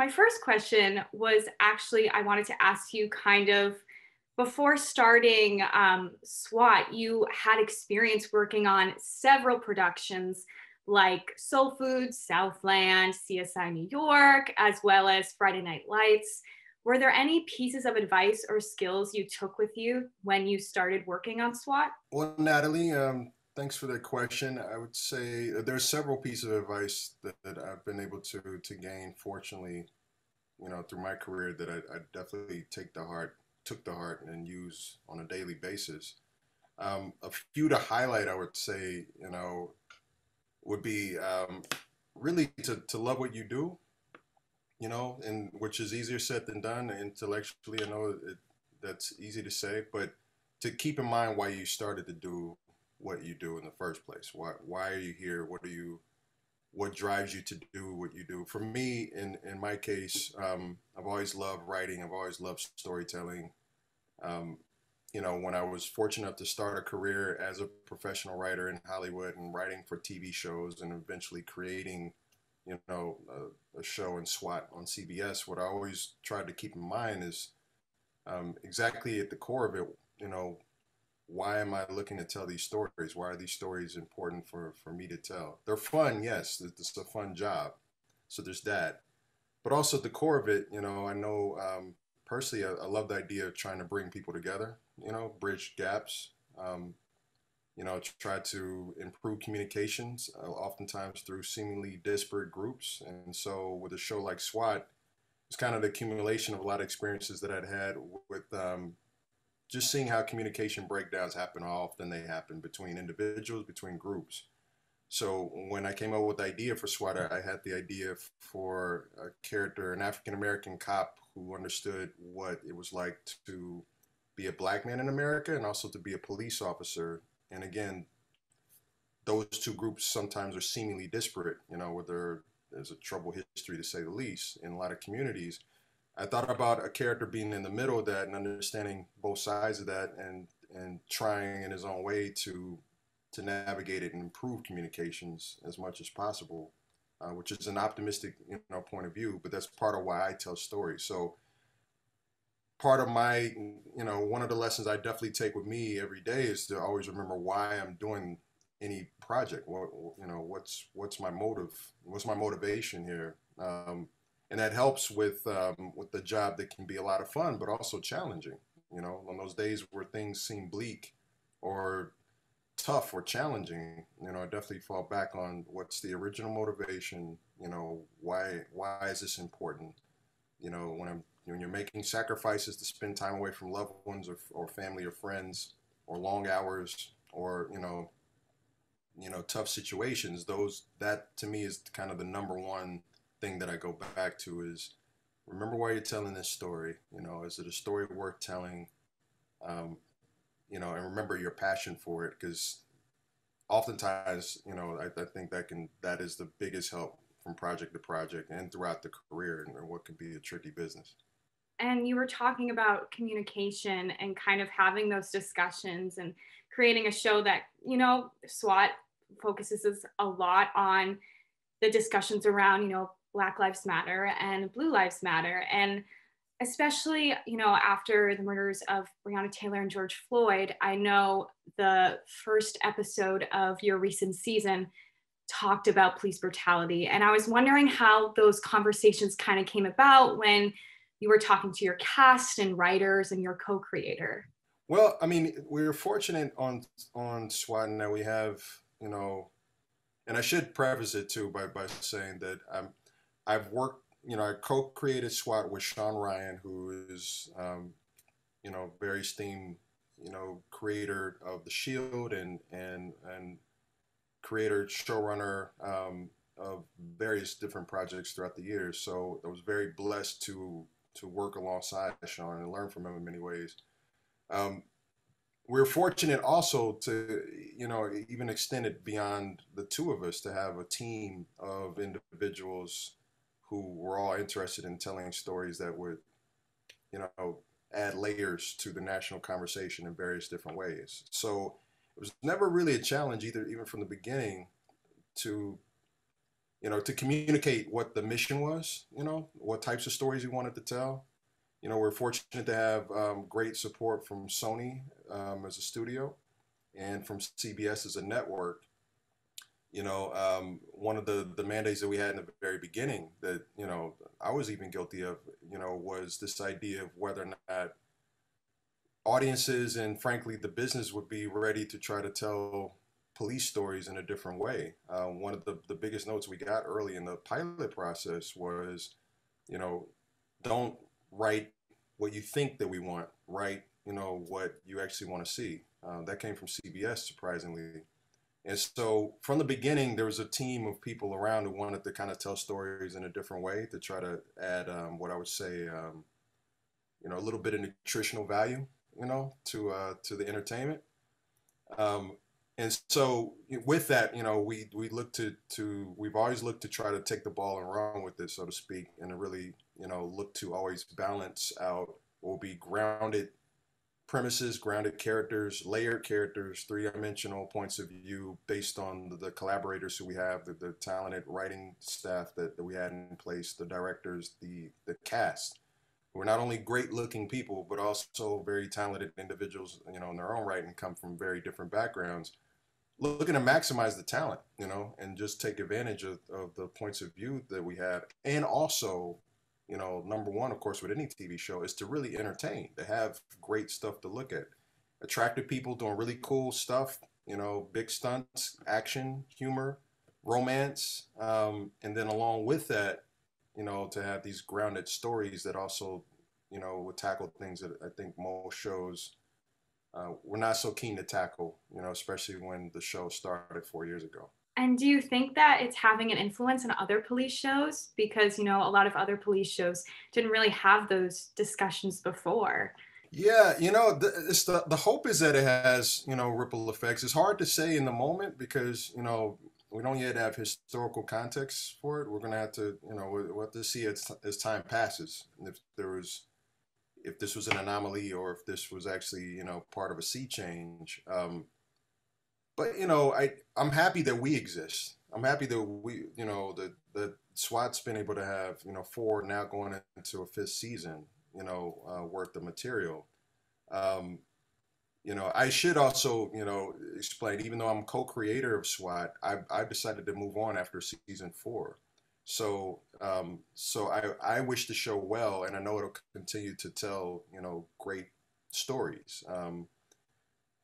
My first question was actually I wanted to ask you kind of before starting um, SWAT, you had experience working on several productions like Soul Food, Southland, CSI New York, as well as Friday Night Lights. Were there any pieces of advice or skills you took with you when you started working on SWAT? Well, Natalie, um, thanks for that question. I would say there's several pieces of advice that, that, I've been able to to gain, fortunately, you know, through my career that I, I definitely take the heart, took the heart, and use on a daily basis. Um, a few to highlight, I would say, you know, would be um, really to, to love what you do you know, and which is easier said than done. Intellectually, I know it, that's easy to say, but to keep in mind why you started to do what you do in the first place. Why why are you here? What are you? What drives you to do what you do? For me, in in my case, um, I've always loved writing. I've always loved storytelling. Um, you know, when I was fortunate enough to start a career as a professional writer in Hollywood and writing for TV shows and eventually creating you know, a, a, show in SWAT on CBS, what I always tried to keep in mind is um, exactly at the core of it, you know, why am I looking to tell these stories? Why are these stories important for, for me to tell? They're fun, yes, it's a fun job. So there's that. But also at the core of it, you know, I know um, personally, I, I, love the idea of trying to bring people together, you know, bridge gaps. Um, you know, try to improve communications, uh, oftentimes through seemingly disparate groups. And so, with a show like SWAT, it's kind of the accumulation of a lot of experiences that I'd had with um, just seeing how communication breakdowns happen, how often they happen between individuals, between groups. So when I came up with the idea for SWAT, I had the idea for a character, an African American cop who understood what it was like to be a black man in America and also to be a police officer and again, those two groups sometimes are seemingly disparate, you know, where there's a troubled history to say the least in a lot of communities. I thought about a character being in the middle of that and understanding both sides of that and and trying in his own way to to navigate it and improve communications as much as possible, uh, which is an optimistic you know point of view, but that's part of why I tell stories. So part of my you know one of the lessons i definitely take with me every day is to always remember why i'm doing any project what you know what's what's my motive what's my motivation here um, and that helps with um, with the job that can be a lot of fun but also challenging you know on those days where things seem bleak or tough or challenging you know i definitely fall back on what's the original motivation you know why why is this important? You know when i'm when you're making sacrifices to spend time away from loved ones or, or family or friends or long hours or you know you know tough situations those that to me is kind of the number one thing that i go back to is remember why you're telling this story you know is it a story worth telling? Um, you know and remember your passion for it because oftentimes you know I, I, think that can that is the biggest help from project to project and throughout the career and what can be a tricky business. And you were talking about communication and kind of having those discussions and creating a show that you know swat focuses a lot on the discussions around you know black lives matter and blue lives matter and especially you know after the murders of breonna taylor and george floyd i know the first episode of your recent season talked about police brutality and i was wondering how those conversations kind of came about when you were talking to your cast and writers and your co-creator? Well, I mean, we're fortunate on on SWAT that we have, you know, and I should preface it too by, by saying that I'm, I've worked, you know, I co-created SWAT with Shawn Ryan, who is, um, you know, very esteemed, you know, creator of The Shield and and and creator showrunner um, of various different projects throughout the years. So I was very blessed to to work alongside Shawn and learn from him in many ways. Um, we're fortunate also to, you know, even extend it beyond the two of us to have a team of individuals who were all interested in telling stories that would, you know, add layers to the national conversation in various different ways. So it was never really a challenge either, even from the beginning, to you know, to communicate what the mission was, you know, what types of stories we wanted to tell. You know, we're fortunate to have um, great support from Sony um, as a studio and from CBS as a network. You know, um, one of the, the mandates that we had in the very beginning that, you know, I was even guilty of, you know, was this idea of whether or not audiences and frankly the business would be ready to try to tell police stories in a different way. Uh, one of the, the biggest notes we got early in the pilot process was, you know, don't write what you think that we want, write, you know, what you actually want to see. Uh, that came from CBS, surprisingly. And so from the beginning, there was a team of people around who wanted to kind of tell stories in a different way to try to add um, what I would say, um, you know, a little bit of nutritional value, you know, to uh, to the entertainment. Um, and so with that, you know, we we look to to we've always looked to try to take the ball and run with it, so to speak, and to really, you know, look to always balance out or be grounded premises, grounded characters, layered characters, three-dimensional points of view based on the, collaborators who we have, the, the talented writing staff that, that we had in place, the directors, the the cast. We're not only great-looking people, but also very talented individuals, you know, in their own right, and come from very different backgrounds looking to maximize the talent, you know, and just take advantage of, of the points of view that we have. And also, you know, number one, of course, with any TV show is to really entertain, to have great stuff to look at. Attractive people doing really cool stuff, you know, big stunts, action, humor, romance. Um, and then along with that, you know, to have these grounded stories that also, you know, would tackle things that I think most shows uh, we're not so keen to tackle, you know, especially when the show started four years ago. And do you think that it's having an influence on other police shows? Because, you know, a lot of other police shows didn't really have those discussions before. Yeah, you know, the, the, the hope is that it has, you know, ripple effects. It's hard to say in the moment because, you know, we don't yet have historical context for it. We're going to have to, you know, we'll have to see as, as time passes. If there was if this was an anomaly or if this was actually you know part of a sea change. Um, but you know, I I'm happy that we exist. I'm happy that we you know that the SWAT's been able to have you know four now going into a fifth season you know uh, worth of material. Um, you know, I should also, you know, explain. Even though I'm co-creator of SWAT, I I decided to move on after season four. So, um, so I, I wish the show well, and I know it'll continue to tell, you know, great stories. Um,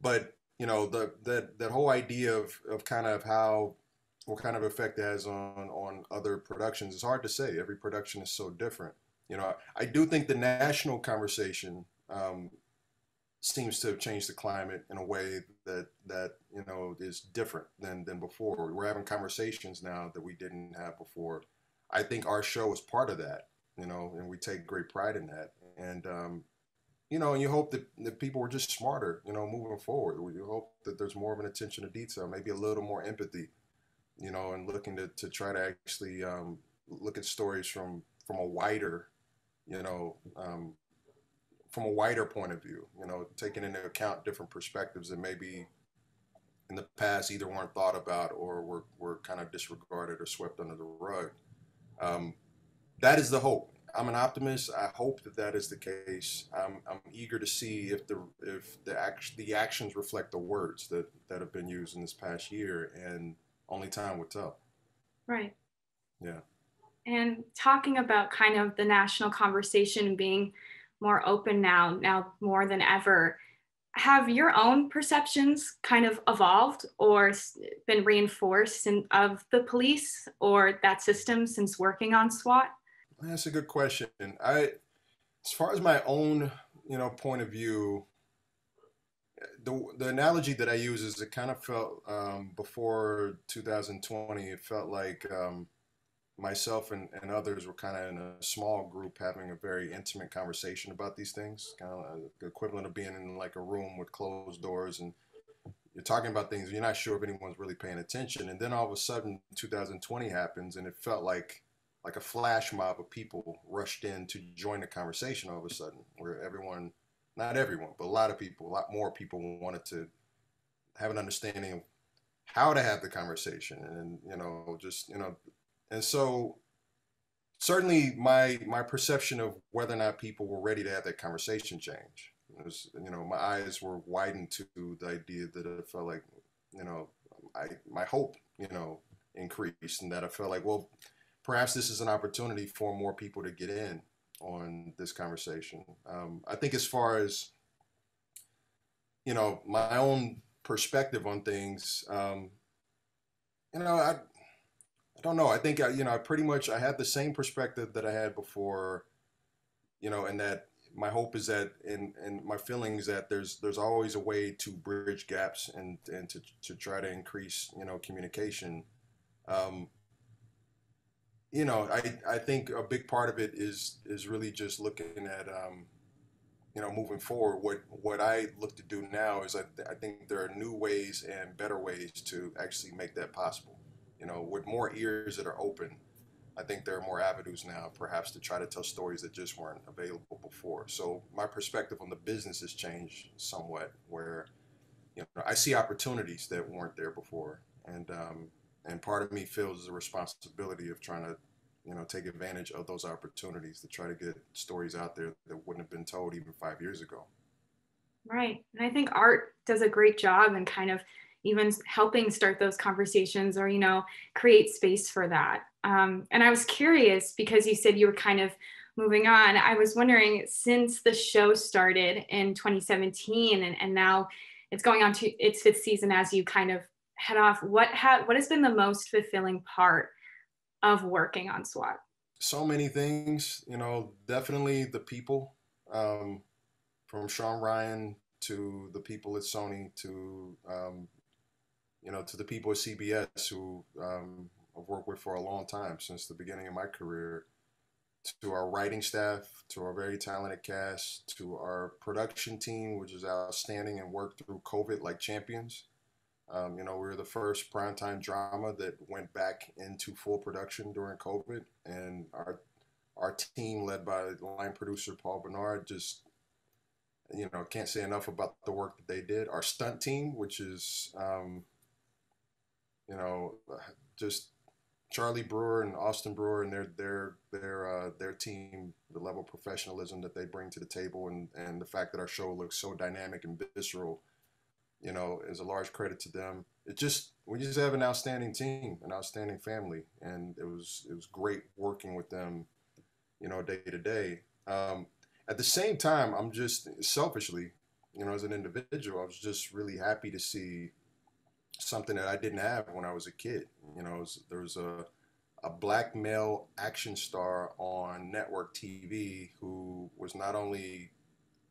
but you know, the that that whole idea of of kind of how what kind of effect it has on on other productions is hard to say. Every production is so different. You know, I do think the national conversation um, seems to have changed the climate in a way that that you know is different than than before. We're having conversations now that we didn't have before. I think our show is part of that, you know, and we take great pride in that. And um, you know, and you hope that, that people are just smarter, you know, moving forward. You hope that there's more of an attention to detail, maybe a little more empathy, you know, and looking to, to try to actually um, look at stories from from a wider, you know, um, from a wider point of view, you know, taking into account different perspectives that maybe in the past either weren't thought about or were, were kind of disregarded or swept under the rug. Um, that is the hope. I'm an optimist. I hope that that is the case. I'm, I'm eager to see if the if the act, the actions reflect the words that that have been used in this past year, and only time will tell. Right. Yeah. And talking about kind of the national conversation being more open now, now more than ever. Have your own perceptions kind of evolved or been reinforced in, of the police or that system since working on SWAT? That's a good question. I, as far as my own, you know, point of view, the the analogy that I use is it kind of felt um, before 2020. It felt like um, myself and, and others were kind of in a small group having a very intimate conversation about these things, kind of the equivalent of being in like a room with closed doors and you're talking about things you're not sure if anyone's really paying attention. And then all of a sudden 2020 happens and it felt like like a flash mob of people rushed in to join the conversation all of a sudden where everyone not everyone but a lot of people a lot more people wanted to have an understanding of how to have the conversation and you know just you know and so certainly my my perception of whether or not people were ready to have that conversation changed. Was, you know, my eyes were widened to the idea that I felt like, you know, I my hope, you know, increased, and that I felt like, well, perhaps this is an opportunity for more people to get in on this conversation. Um, I think as far as you know, my own perspective on things, um, you know, I I don't know. I think I, you know, I pretty much I had the same perspective that I had before, you know, and that my hope is that and and my feeling is that there's there's always a way to bridge gaps and and to to try to increase you know communication. Um, you know, I I think a big part of it is is really just looking at um, you know moving forward. What what I look to do now is I I think there are new ways and better ways to actually make that possible you know, with more ears that are open, I think there are more avenues now, perhaps, to try to tell stories that just weren't available before. So my perspective on the business has changed somewhat, where you know I see opportunities that weren't there before, and um, and part of me feels the responsibility of trying to you know take advantage of those opportunities to try to get stories out there that wouldn't have been told even five years ago. Right, and I think art does a great job in kind of even helping start those conversations or you know create space for that. Um, and i was curious because you said you were kind of moving on. I was wondering since the show started in 2017 and, and now it's going on to its fifth season as you kind of head off what ha- what has been the most fulfilling part of working on swat so many things you know definitely the people um, from shawn ryan to the people at sony to um, you know, to the people at CBS who um, I've worked with for a long time since the beginning of my career, to our writing staff, to our very talented cast, to our production team, which is outstanding and worked through COVID like champions. Um, you know, we were the first primetime drama that went back into full production during COVID, and our our team, led by line producer Paul Bernard, just you know can't say enough about the work that they did. Our stunt team, which is um, you know, just Charlie Brewer and Austin Brewer and their their their uh, their team, the level of professionalism that they bring to the table, and and the fact that our show looks so dynamic and visceral, you know, is a large credit to them. It just we just have an outstanding team, an outstanding family, and it was it was great working with them, you know, day to day. Um, at the same time, I'm just selfishly, you know, as an individual, I was just really happy to see something that I didn't have when I was a kid. You know, was, there was a a black male action star on network TV who was not only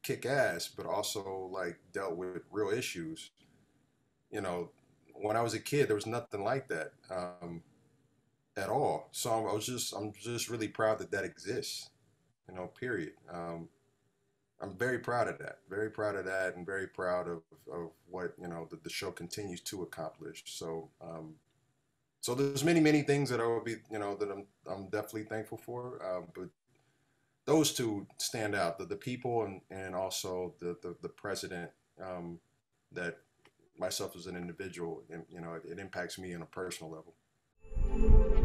kick ass but also like dealt with real issues. You know, when I was a kid, there was nothing like that um, at all. So I was just I'm just really proud that that exists. You know, period. Um, I'm very proud of that. Very proud of that, and very proud of, of what you know the, the show continues to accomplish. So, um, so there's many many things that I would be you know that I'm I'm definitely thankful for. Uh, but those two stand out: the, the people and and also the the, the president. Um, that myself as an individual, you know, it, it impacts me on a personal level.